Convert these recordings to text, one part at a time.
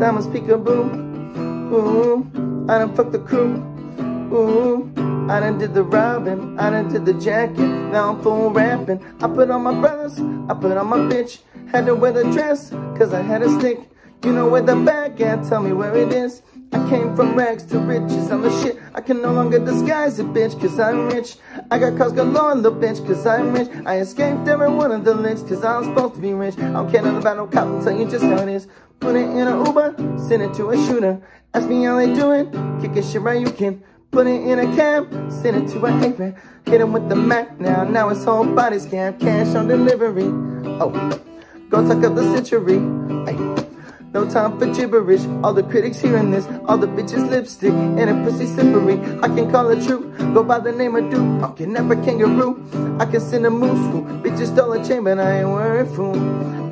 diamonds peekaboo. Ooh, I done fucked the crew. Ooh, I done did the robbing, I done did the jacket. Now I'm full rapping. I put on my brothers, I put on my bitch. Had to wear the dress, cause I had a stick. You know where the bag at, tell me where it is. I came from rags to riches, I'm the shit. I can no longer disguise it, bitch, cause I'm rich. I got cars galore, little bitch, cause I'm rich. I escaped every one of the licks, cause I'm supposed to be rich. I don't care nothing about no cop, I'll tell you just how it is. Put it in an Uber, send it to a shooter. Ask me how they doing, kick a shit right you can. Put it in a cab, send it to an apron. Hit him with the Mac now, now it's whole body scam. Cash on delivery. Oh, go talk up the century. No time for gibberish. All the critics hearing this, all the bitches lipstick and a pussy slippery. I can call it true. Go by the name of Duke. I'll kidnap a kangaroo. I can send a moose who bitches stole a chain, but I ain't worried fool.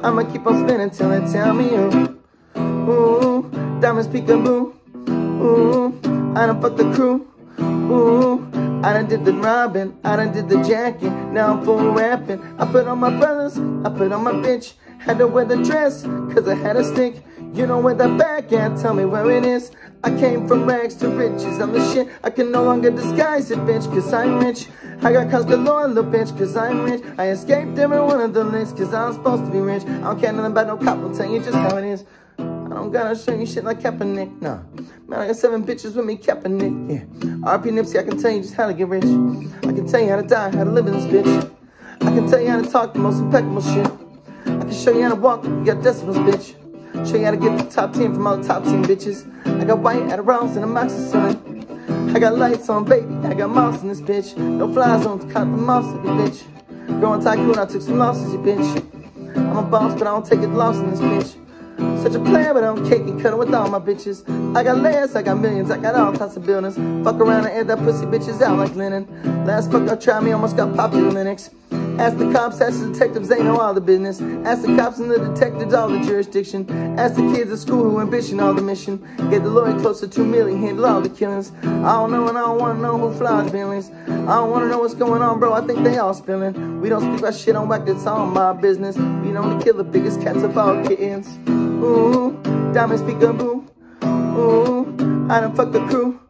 I'ma keep on spinning till they tell me you. Ooh, diamonds peekaboo. Ooh, I done fucked the crew. Ooh, I done did the robbing, I done did the jacking. Now I'm full rapping. I put on my brothers, I put on my bitch. Had to wear the dress, cause I had a stick. You know where the bag at, tell me where it is. I came from rags to riches, I'm the shit. I can no longer disguise it, bitch, cause I'm rich. I got cars galore, little bitch, cause I'm rich. I escaped every one of the lists, cause I'm supposed to be rich. I don't care nothing about no cop, I'll tell you just how it is. I don't gotta show you shit like Kaepernick, nah. Man, I got seven bitches with me, Kaepernick, yeah. RP Nipsey, I can tell you just how to get rich. I can tell you how to die, how to live in this bitch. I can tell you how to talk the most impeccable shit. Can show you how to walk, you got decimals, bitch. Show you how to get the top 10 from all the top 10 bitches. I got white Adderalls and a moxie, I got lights on, baby, I got mouse in this bitch. No flies on cut the mouse, you bitch. Growing tycoon, I took some losses, you bitch. I'm a boss, but I don't take it lost in this bitch. Such a player, but I'm and cuddle with all my bitches. I got layers, I got millions, I got all types of buildings. Fuck around and air that pussy bitches out like linen. Last fuck I tried me, almost got popular Linux. Ask the cops, ask the detectives, they know all the business. Ask the cops and the detectives all the jurisdiction. Ask the kids at school who ambition all the mission. Get the lawyer close to two million, handle all the killings. I don't know and I don't wanna know who flies feelings. I don't wanna know what's going on, bro. I think they all spilling. We don't speak about shit on whack, it's all my business. We know to kill the biggest cats of all kittens. Ooh, diamonds peekaboo. Ooh, I done fucked the crew.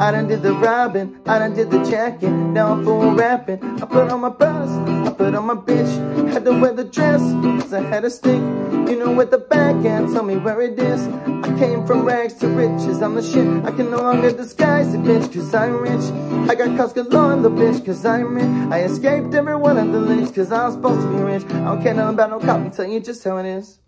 I done did the robbing, I done did the jacking, now I'm full rapping. I put on my buzz, I put on my bitch, had to wear the dress, cause I had a stick. You know where the bag at, tell me where it is. I came from rags to riches, I'm the shit. I can no longer disguise it, bitch, cause I'm rich. I got cars galore, the bitch, cause I'm rich. I escaped every one of the links, cause I'm supposed to be rich. I don't care nothing about no cop, I'm telling you just how it is.